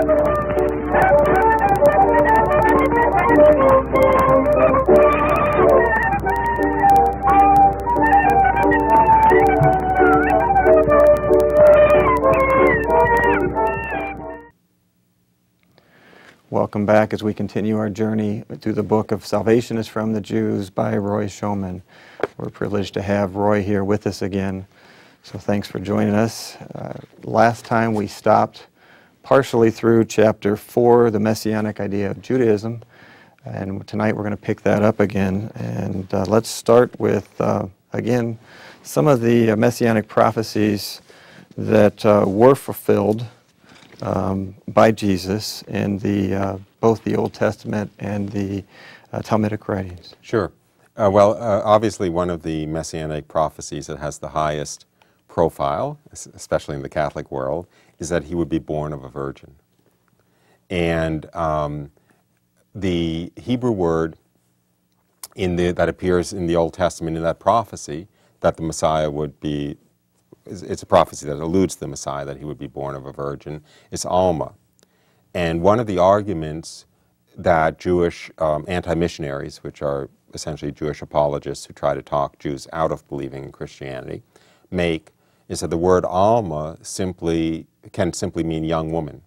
Welcome back as we continue our journey through the book of Salvation is from the Jews by Roy Schoeman. We're privileged to have Roy here with us again. So thanks for joining us. Uh, last time we stopped partially through chapter 4, the messianic idea of Judaism. And tonight we're going to pick that up again. And uh, let's start with, uh, again, some of the messianic prophecies that uh, were fulfilled um, by Jesus in the, uh, both the Old Testament and the uh, Talmudic writings? Sure. Uh, well, uh, obviously, one of the messianic prophecies that has the highest profile, especially in the Catholic world, is that he would be born of a virgin. And um, the Hebrew word in the, that appears in the Old Testament in that prophecy that the Messiah would be it's a prophecy that alludes to the Messiah, that he would be born of a virgin. It's Alma. And one of the arguments that Jewish um, anti-missionaries, which are essentially Jewish apologists who try to talk Jews out of believing in Christianity, make is that the word Alma simply can simply mean young woman.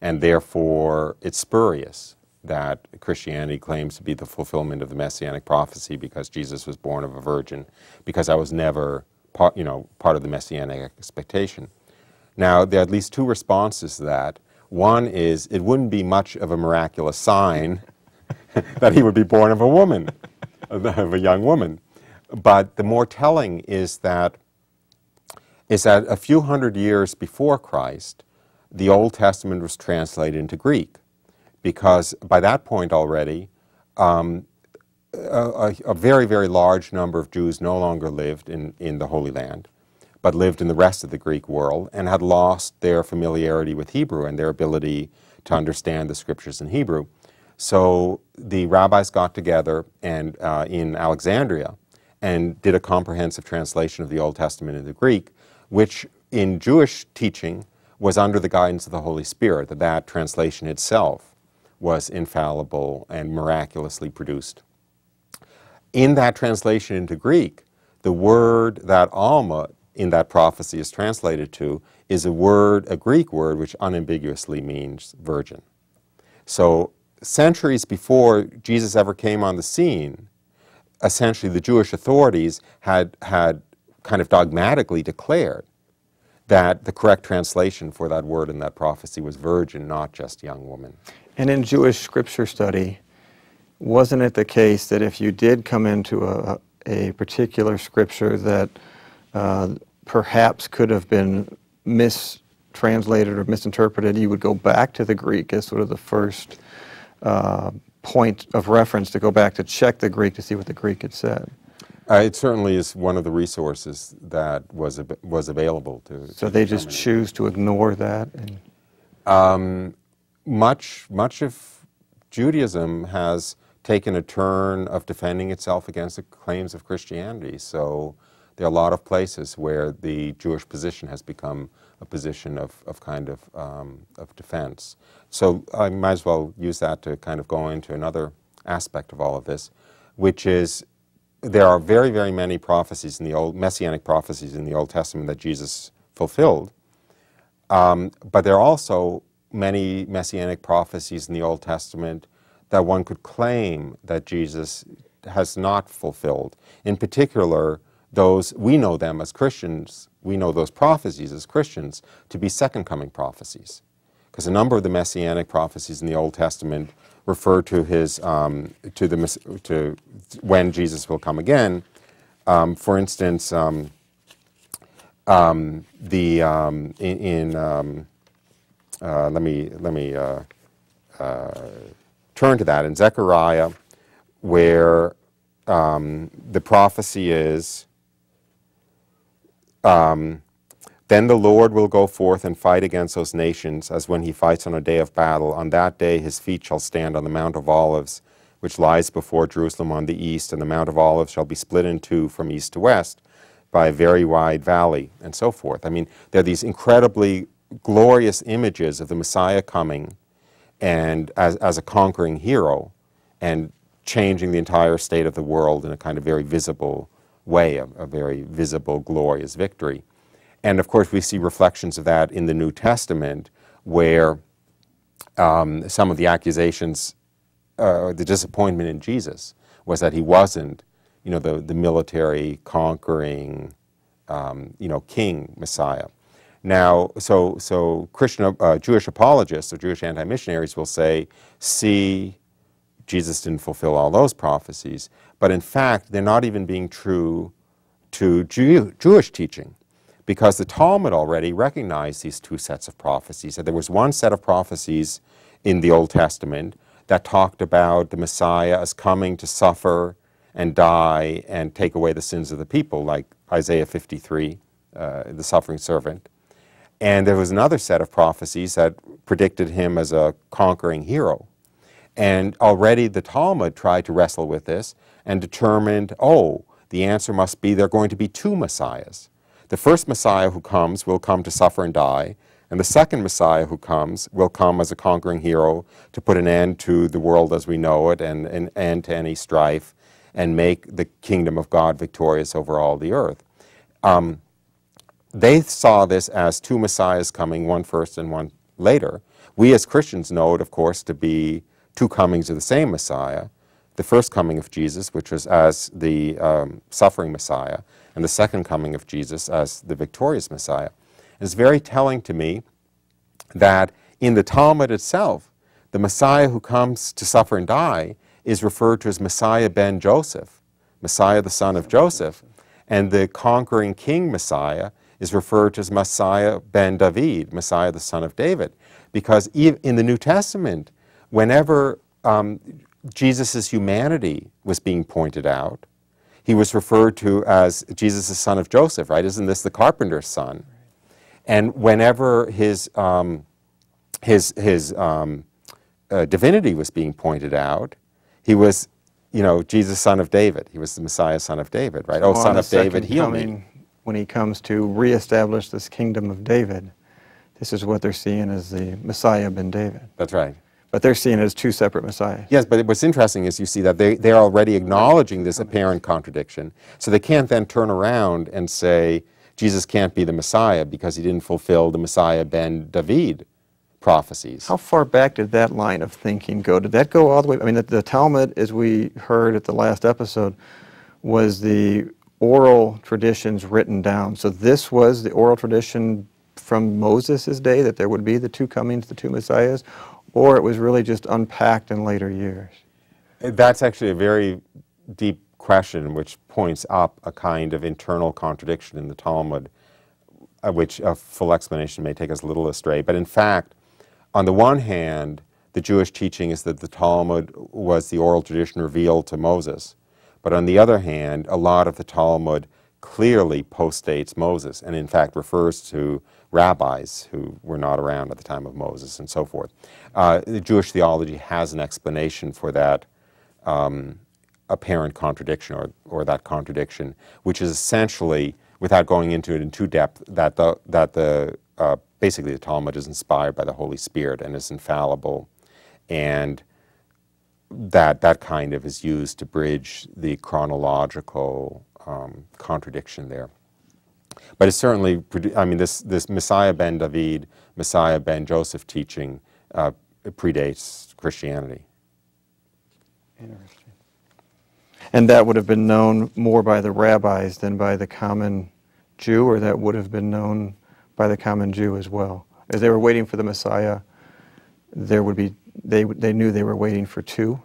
And therefore, it's spurious that Christianity claims to be the fulfillment of the messianic prophecy because Jesus was born of a virgin, because I was never part, you know, part of the messianic expectation. Now, there are at least two responses to that. One is it wouldn't be much of a miraculous sign that he would be born of a woman, of a young woman. But the more telling is that is that a few hundred years before Christ, the Old Testament was translated into Greek, because by that point already, um, a, a, very, very large number of Jews no longer lived in, in the Holy Land, but lived in the rest of the Greek world and had lost their familiarity with Hebrew and their ability to understand the scriptures in Hebrew. So the rabbis got together and uh, in Alexandria and did a comprehensive translation of the Old Testament into Greek, which in Jewish teaching was under the guidance of the Holy Spirit, that that translation itself was infallible and miraculously produced in that translation into Greek, the word that Alma in that prophecy is translated to is a word, a Greek word, which unambiguously means virgin. So centuries before Jesus ever came on the scene, essentially the Jewish authorities had, had kind of dogmatically declared that the correct translation for that word in that prophecy was virgin, not just young woman. And in Jewish scripture study, wasn't it the case that if you did come into a, a particular scripture that uh, perhaps could have been mistranslated or misinterpreted, you would go back to the Greek as sort of the first uh, point of reference to go back to check the Greek to see what the Greek had said? Uh, it certainly is one of the resources that was was available to. So to they just choose to ignore that. Um, much much of Judaism has taken a turn of defending itself against the claims of Christianity. So there are a lot of places where the Jewish position has become a position of, of kind of, um, of defense. So I might as well use that to kind of go into another aspect of all of this, which is there are very, very many prophecies in the Old, messianic prophecies in the Old Testament that Jesus fulfilled. Um, but there are also many messianic prophecies in the Old Testament that one could claim that Jesus has not fulfilled. In particular, those, we know them as Christians, we know those prophecies as Christians to be second coming prophecies. Because a number of the messianic prophecies in the Old Testament refer to his, um, to, the, to when Jesus will come again. Um, for instance, um, um the, um, in, in um, uh, let me, let me uh, uh, turn to that in Zechariah, where the prophecy is um, Then the Lord will go forth and fight against those nations as when he fights on a day of battle. On that day his feet shall stand on the Mount of Olives, which lies before Jerusalem on the east, and the Mount of Olives shall be split in two from east to west by a very wide valley, and so forth. I mean, there are these incredibly glorious images of the Messiah coming and as, as a conquering hero and changing the entire state of the world in a kind of very visible way, a, a very visible, glorious victory. And of course, we see reflections of that in the New Testament where um, some of the accusations, uh, the disappointment in Jesus was that he wasn't, you know, the, the military conquering, um, you know, king Messiah. Now, so, so Christian, uh, Jewish apologists or Jewish anti-missionaries will say, see, Jesus didn't fulfill all those prophecies. But in fact, they're not even being true to Jew Jewish teaching because the Talmud already recognized these two sets of prophecies. That there was one set of prophecies in the Old Testament that talked about the Messiah as coming to suffer and die and take away the sins of the people, like Isaiah 53, uh, the suffering servant. And there was another set of prophecies that predicted him as a conquering hero. And already the Talmud tried to wrestle with this and determined, oh, the answer must be there are going to be two messiahs. The first Messiah who comes will come to suffer and die, and the second Messiah who comes will come as a conquering hero to put an end to the world as we know it and an end to any strife and make the kingdom of God victorious over all the earth. Um, they saw this as two messiahs coming, one first and one later. We as Christians know it, of course, to be two comings of the same Messiah. The first coming of Jesus, which was as the um, suffering Messiah, and the second coming of Jesus as the victorious Messiah. It's very telling to me that in the Talmud itself, the Messiah who comes to suffer and die is referred to as Messiah ben Joseph, Messiah the son of Joseph, and the conquering king Messiah is referred to as Messiah ben David, Messiah the son of David. Because in the New Testament, whenever um, Jesus' humanity was being pointed out, he was referred to as Jesus, the son of Joseph, right? Isn't this the carpenter's son? And whenever his, um, his, his um, uh, divinity was being pointed out, he was, you know, Jesus, son of David. He was the Messiah, son of David, right? So oh, son of David, heal coming, me when he comes to reestablish this kingdom of David. This is what they're seeing as the Messiah ben David. That's right. But they're seen as two separate messiahs. Yes, but what's interesting is you see that they, they're already acknowledging this apparent contradiction. So they can't then turn around and say, Jesus can't be the Messiah because he didn't fulfill the Messiah ben David prophecies. How far back did that line of thinking go? Did that go all the way? I mean, the, the Talmud, as we heard at the last episode, was the oral traditions written down. So this was the oral tradition from Moses' day that there would be the two comings, the two messiahs, or it was really just unpacked in later years? That's actually a very deep question which points up a kind of internal contradiction in the Talmud, uh, which a full explanation may take us a little astray. But in fact, on the one hand, the Jewish teaching is that the Talmud was the oral tradition revealed to Moses. But on the other hand, a lot of the Talmud clearly postdates Moses and in fact refers to rabbis who were not around at the time of Moses and so forth. Uh, the Jewish theology has an explanation for that um, apparent contradiction or, or that contradiction, which is essentially, without going into it in too depth, that the, that the uh, basically the Talmud is inspired by the Holy Spirit and is infallible and that that kind of is used to bridge the chronological um, contradiction there. But it's certainly, I mean, this, this Messiah ben David, Messiah ben Joseph teaching uh, predates Christianity. Interesting. And that would have been known more by the rabbis than by the common Jew, or that would have been known by the common Jew as well. As they were waiting for the Messiah, there would be they, they knew they were waiting for two?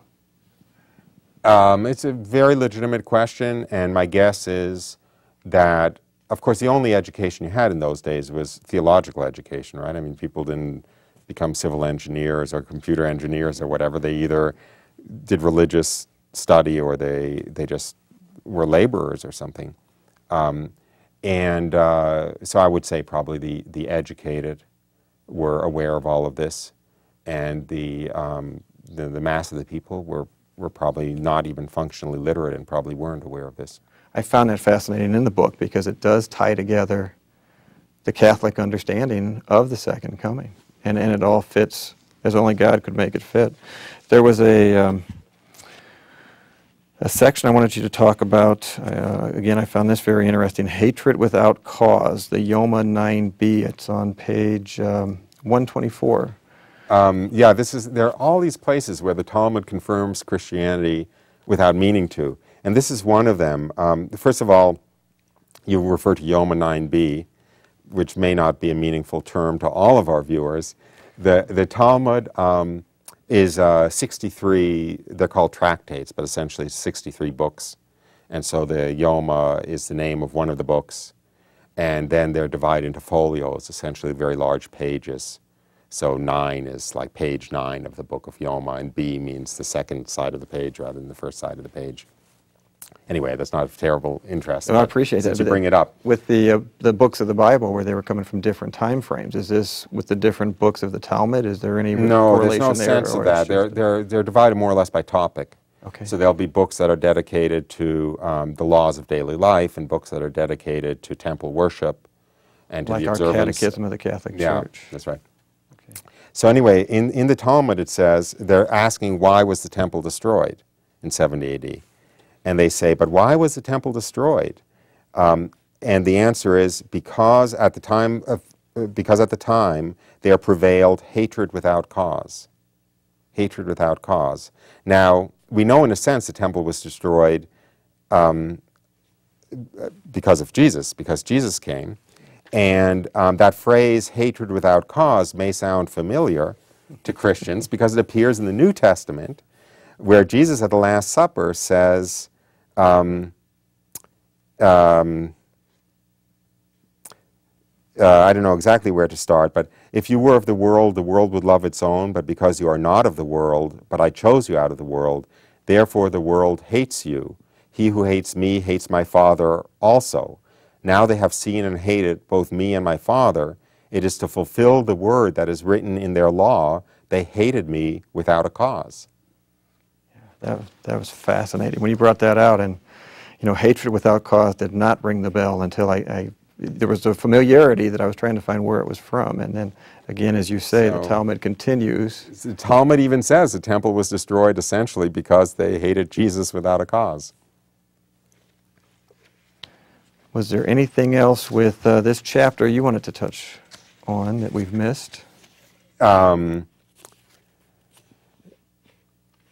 Um, it's a very legitimate question, and my guess is that, of course, the only education you had in those days was theological education, right? I mean, people didn't become civil engineers or computer engineers or whatever. They either did religious study or they, they just were laborers or something. Um, and uh, so I would say probably the, the educated were aware of all of this and the, um, the, the, mass of the people were, were probably not even functionally literate and probably weren't aware of this. I found that fascinating in the book because it does tie together the Catholic understanding of the second coming. And, and it all fits as only God could make it fit. There was a, um, a section I wanted you to talk about. Uh, again, I found this very interesting Hatred Without Cause, the Yoma 9b. It's on page um, 124. Um, yeah, this is, there are all these places where the Talmud confirms Christianity without meaning to. And this is one of them. Um, first of all, you refer to Yoma 9b, which may not be a meaningful term to all of our viewers. The, the Talmud um, is uh, 63, they're called tractates, but essentially 63 books. And so the Yoma is the name of one of the books. And then they're divided into folios, essentially very large pages. So nine is like page nine of the book of Yoma, and B means the second side of the page rather than the first side of the page. Anyway, that's not of terrible interest. I appreciate that. you bring it up. With the, uh, the books of the Bible where they were coming from different time frames, is this with the different books of the Talmud? Is there any No, there's no there? sense of that. They're, they're, they're divided more or less by topic. Okay. So there'll be books that are dedicated to um, the laws of daily life and books that are dedicated to temple worship and to like the our. Catechism of the Catholic yeah, Church. that's right. So anyway, in, in the Talmud it says, they're asking why was the temple destroyed in 70 AD? And they say, but why was the temple destroyed? Um, and the answer is because at the time of, uh, because at the time there prevailed hatred without cause. Hatred without cause. Now, we know in a sense the temple was destroyed um, because of Jesus, because Jesus came. And um, that phrase, hatred without cause, may sound familiar to Christians because it appears in the New Testament where Jesus at the Last Supper says, um, um, uh, I don't know exactly where to start, but if you were of the world, the world would love its own, but because you are not of the world, but I chose you out of the world, therefore the world hates you. He who hates me hates my Father also. Now they have seen and hated both me and my Father. It is to fulfill the word that is written in their law, they hated me without a cause. That, that was fascinating. When you brought that out, and you know, hatred without cause did not ring the bell until I, I there was a familiarity that I was trying to find where it was from. And then again, as you say, the Talmud continues. The Talmud even says the temple was destroyed essentially because they hated Jesus without a cause. Was there anything else with uh, this chapter you wanted to touch on that we've missed? Um,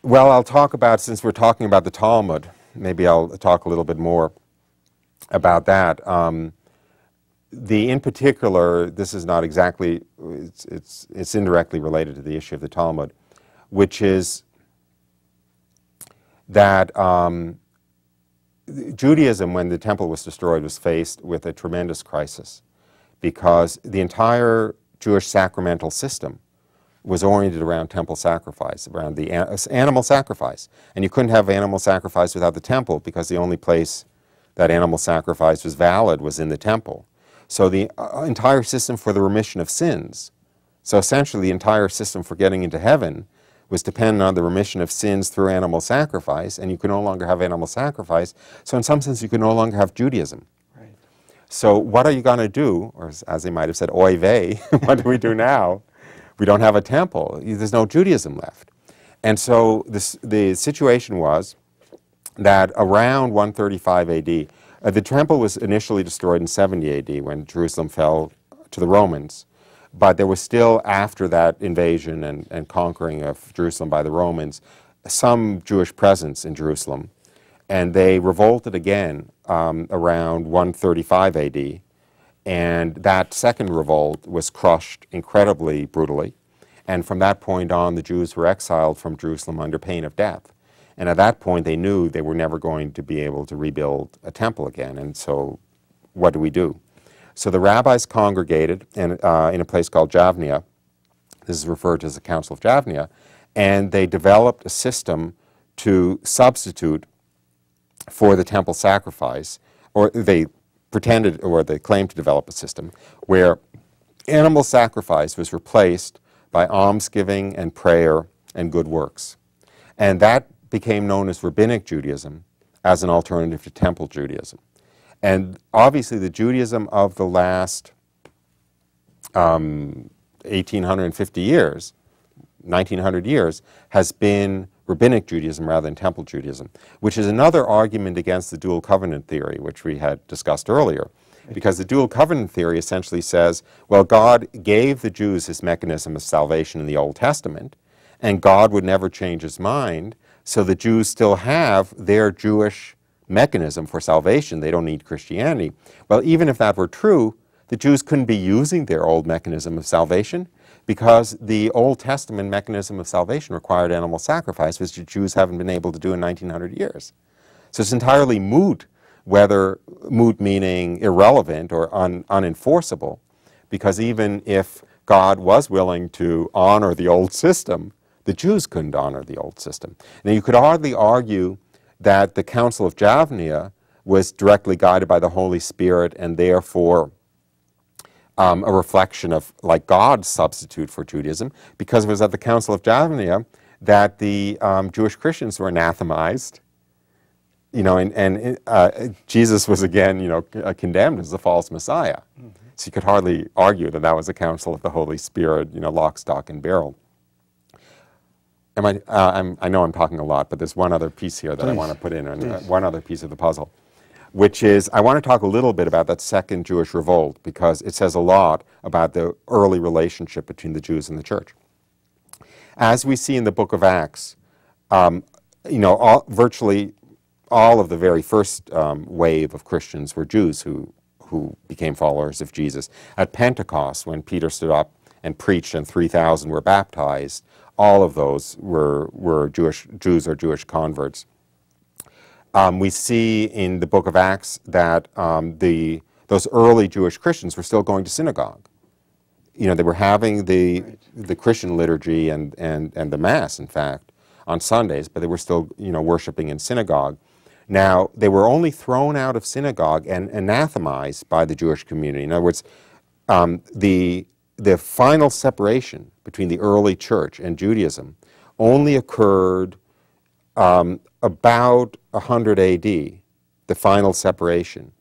well, I'll talk about, since we're talking about the Talmud, maybe I'll talk a little bit more about that. Um, the, in particular, this is not exactly, it's, it's, it's indirectly related to the issue of the Talmud, which is that um, Judaism, when the temple was destroyed, was faced with a tremendous crisis because the entire Jewish sacramental system was oriented around temple sacrifice, around the animal sacrifice. And you couldn't have animal sacrifice without the temple because the only place that animal sacrifice was valid was in the temple. So the uh, entire system for the remission of sins, so essentially the entire system for getting into heaven, was dependent on the remission of sins through animal sacrifice, and you could no longer have animal sacrifice. So in some sense, you could no longer have Judaism. Right. So what are you going to do? Or as- as they might have said, oy vey, what do we do now? We don't have a temple. There's no Judaism left. And so this, the situation was that around 135 AD, uh, the temple was initially destroyed in 70 AD when Jerusalem fell to the Romans. But there was still, after that invasion and, and conquering of Jerusalem by the Romans, some Jewish presence in Jerusalem. And they revolted again um, around 135 AD. And that second revolt was crushed incredibly brutally. And from that point on, the Jews were exiled from Jerusalem under pain of death. And at that point, they knew they were never going to be able to rebuild a temple again. And so, what do we do? So the rabbis congregated in, uh, in a place called Javnia. This is referred to as the Council of Javnia. And they developed a system to substitute for the temple sacrifice, or they pretended, or they claimed to develop a system where animal sacrifice was replaced by almsgiving and prayer and good works. And that became known as Rabbinic Judaism as an alternative to Temple Judaism. And obviously, the Judaism of the last um, 1850 years, 1900 years, has been rabbinic Judaism rather than temple Judaism, which is another argument against the dual covenant theory, which we had discussed earlier. Because the dual covenant theory essentially says, well, God gave the Jews this mechanism of salvation in the Old Testament, and God would never change his mind, so the Jews still have their Jewish mechanism for salvation. They don't need Christianity. Well, even if that were true, the Jews couldn't be using their old mechanism of salvation because the Old Testament mechanism of salvation required animal sacrifice, which the Jews haven't been able to do in 1900 years. So it's entirely moot, whether moot meaning irrelevant or un, unenforceable, because even if God was willing to honor the old system, the Jews couldn't honor the old system. Now, you could hardly argue that the Council of Javnia was directly guided by the Holy Spirit and therefore um, a reflection of like God's substitute for Judaism, because it was at the Council of Javnia that the um, Jewish Christians were anathemized. You know, and, and uh, Jesus was again, you know, uh, condemned as the false Messiah. Mm -hmm. So you could hardly argue that that was a council of the Holy Spirit, you know, lock, stock, and barrel. Am I, uh, i know I'm talking a lot, but there's one other piece here that Please. I want to put in, and, uh, one other piece of the puzzle which is I want to talk a little bit about that second Jewish revolt because it says a lot about the early relationship between the Jews and the church. As we see in the book of Acts, um, you know, all, virtually all of the very first um, wave of Christians were Jews who, who became followers of Jesus. At Pentecost, when Peter stood up and preached and 3,000 were baptized, all of those were, were Jewish, Jews or Jewish converts. Um, we see in the book of Acts that um, the, those early Jewish Christians were still going to synagogue. You know, they were having the, right. the Christian liturgy and, and, and the Mass, in fact, on Sundays, but they were still, you know, worshiping in synagogue. Now, they were only thrown out of synagogue and anathemized by the Jewish community. In other words, um, the, the final separation between the early church and Judaism only occurred um, about 100 AD, the final separation.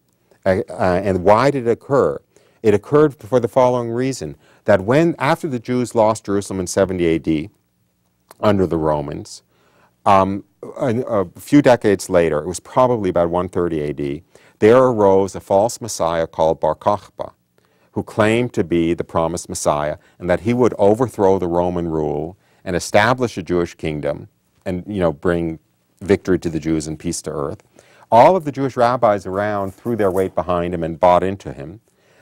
Uh, and why did it occur? It occurred for the following reason that when, after the Jews lost Jerusalem in 70 AD under the Romans, um, a, a, few decades later, it was probably about 130 AD, there arose a false Messiah called Bar Kokhba, who claimed to be the promised Messiah and that he would overthrow the Roman rule and establish a Jewish kingdom and you know, bring victory to the Jews and peace to earth. All of the Jewish rabbis around threw their weight behind him and bought into him.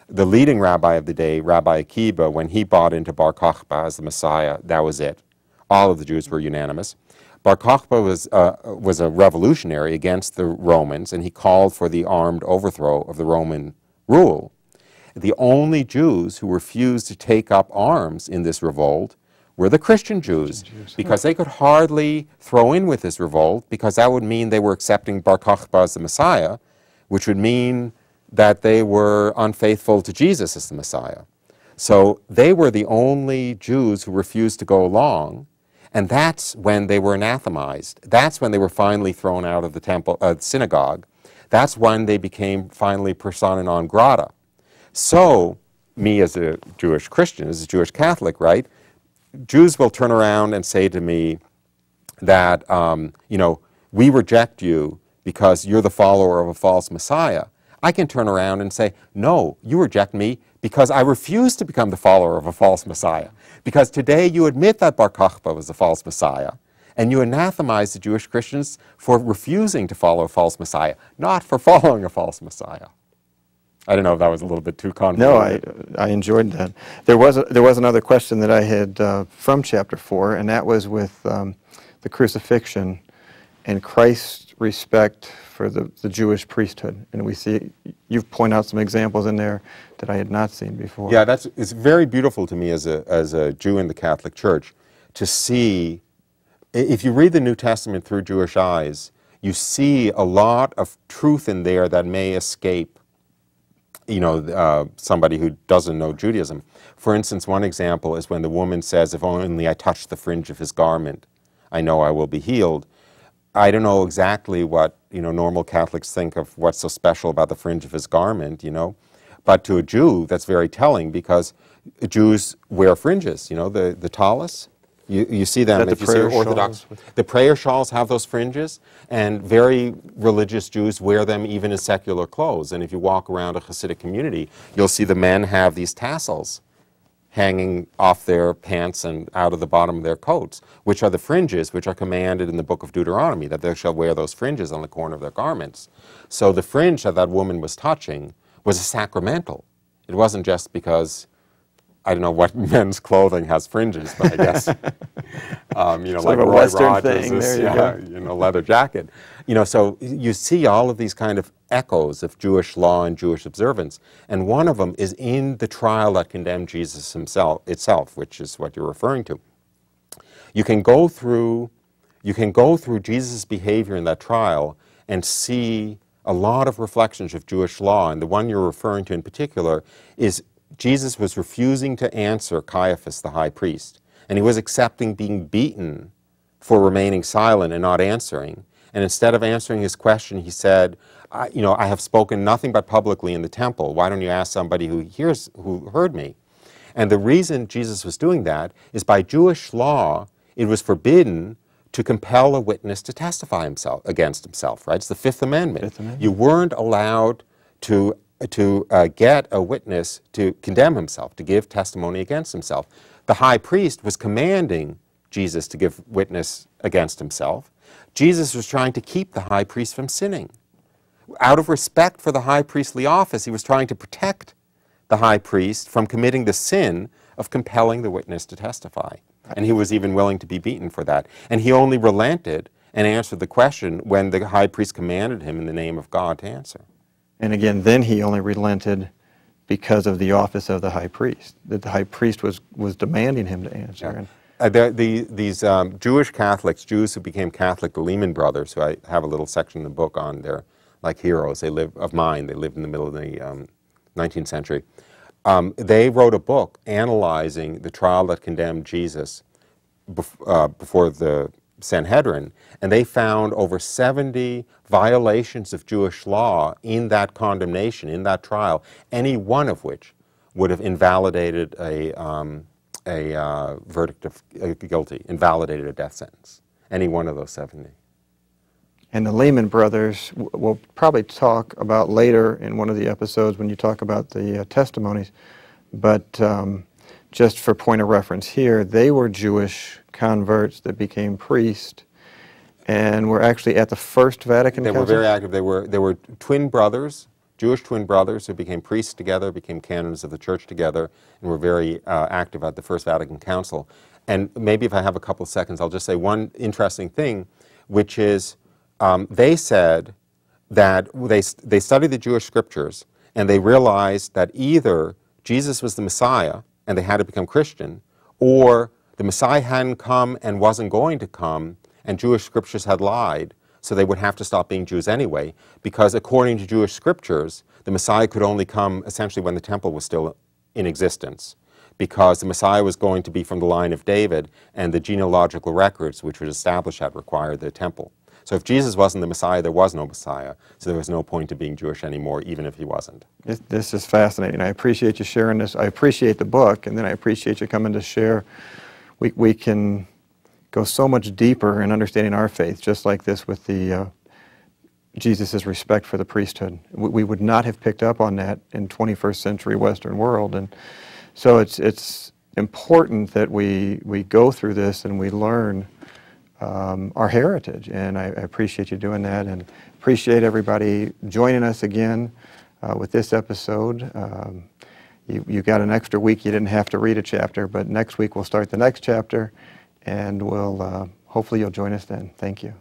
The leading rabbi of the day, Rabbi Akiba, when he bought into Bar Kokhba as the Messiah, that was it. All of the Jews were unanimous. Bar Kokhba was, uh, was a revolutionary against the Romans, and he called for the armed overthrow of the Roman rule. The only Jews who refused to take up arms in this revolt were the Christian Jews, Christian Jews. because they could hardly throw in with this revolt because that would mean they were accepting Bar Kokhba as the Messiah, which would mean that they were unfaithful to Jesus as the Messiah. So they were the only Jews who refused to go along, and that's when they were anathemized. That's when they were finally thrown out of the temple, uh, synagogue. That's when they became finally persona non grata. So, me as a Jewish Christian, as a Jewish Catholic, right, Jews will turn around and say to me that, um, you know, we reject you because you're the follower of a false Messiah. I can turn around and say, no, you reject me because I refuse to become the follower of a false Messiah. Because today you admit that Bar Kokhba was a false Messiah, and you anathemize the Jewish Christians for refusing to follow a false Messiah, not for following a false Messiah. I don't know if that was a little bit too convoluted. No, I, I enjoyed that. There was, a, there was another question that I had uh, from chapter 4, and that was with um, the crucifixion and Christ's respect for the, the Jewish priesthood. And we see, you've pointed out some examples in there that I had not seen before. Yeah, that's, it's very beautiful to me as a, as a Jew in the Catholic Church to see, if you read the New Testament through Jewish eyes, you see a lot of truth in there that may escape you know, uh, somebody who doesn't know Judaism. For instance, one example is when the woman says, if only I touch the fringe of his garment, I know I will be healed. I don't know exactly what, you know, normal Catholics think of what's so special about the fringe of his garment, you know. But to a Jew, that's very telling because Jews wear fringes, you know, the, the tallis. You, you see them that the you see prayer Orthodox. shawls? The prayer shawls have those fringes, and very religious Jews wear them even in secular clothes. And if you walk around a Hasidic community, you'll see the men have these tassels hanging off their pants and out of the bottom of their coats, which are the fringes which are commanded in the book of Deuteronomy, that they shall wear those fringes on the corner of their garments. So the fringe that that woman was touching was a sacramental. It wasn't just because I don't know what men's clothing has fringes, but I guess um, you know, Sort like a Roy Western Rogers, thing. is, you yeah, you know, leather jacket. You know, so you see all of these kind of echoes of Jewish law and Jewish observance, and one of them is in the trial that condemned Jesus himself itself, which is what you're referring to. You can go through, you can go through Jesus' behavior in that trial and see a lot of reflections of Jewish law, and the one you're referring to in particular is Jesus was refusing to answer Caiaphas, the high priest, and he was accepting being beaten for remaining silent and not answering. And instead of answering his question, he said, I, "You know, I have spoken nothing but publicly in the temple. Why don't you ask somebody who hears, who heard me?" And the reason Jesus was doing that is by Jewish law, it was forbidden to compel a witness to testify himself against himself. Right? It's the Fifth Amendment. Fifth Amendment. You weren't allowed to to uh, get a witness to condemn himself, to give testimony against himself. The high priest was commanding Jesus to give witness against himself. Jesus was trying to keep the high priest from sinning. Out of respect for the high priestly office, he was trying to protect the high priest from committing the sin of compelling the witness to testify. And he was even willing to be beaten for that. And he only relented and answered the question when the high priest commanded him in the name of God to answer. And again, then he only relented because of the office of the high priest, that the high priest was, was demanding him to answer. And Uh, there, the, these um, Jewish Catholics, Jews who became Catholic, the Lémann Brothers, who I have a little section in the book on, they're like heroes. They live of mine. They lived in the middle of the um, 19th century. Um, they wrote a book analyzing the trial that condemned Jesus bef- uh, before the Sanhedrin, and they found over 70 violations of Jewish law in that condemnation, in that trial, any one of which would have invalidated a, um, a uh, verdict of uh, guilty, invalidated a death sentence. Any one of those 70. And the Lémann Brothers, we'll probably talk about later in one of the episodes when you talk about the uh, testimonies. But um, just for point of reference here, they were Jewish converts that became priests and were actually at the First Vatican They were very active. They were, they were twin brothers, Jewish twin brothers who became priests together, became canons of the church together, and were very uh, active at the First Vatican Council. And maybe if I have a couple of seconds, I'll just say one interesting thing, which is um, they said that they, they studied the Jewish scriptures and they realized that either Jesus was the Messiah and they had to become Christian, or the Messiah hadn't come and wasn't going to come, and Jewish scriptures had lied, so they would have to stop being Jews anyway, because according to Jewish scriptures, the Messiah could only come essentially when the temple was still in existence, because the Messiah was going to be from the line of David, and the genealogical records which would established that required the temple. So if Jesus wasn't the Messiah, there was no Messiah, so there was no point to being Jewish anymore, even if he wasn't. This is fascinating. I appreciate you sharing this. I appreciate the book, and then I appreciate you coming to share. We, we can go so much deeper in understanding our faith, just like this with the uh, Jesus' respect for the priesthood. We, we would not have picked up on that in 21st century Western world, and so it's it's important that we we go through this and we learn um, our heritage. And I, I appreciate you doing that and appreciate everybody joining us again uh, with this episode. Um, you, you got an extra week. You didn't have to read a chapter, but next week we'll start the next chapter and we'll uh, hopefully you'll join us then. Thank you.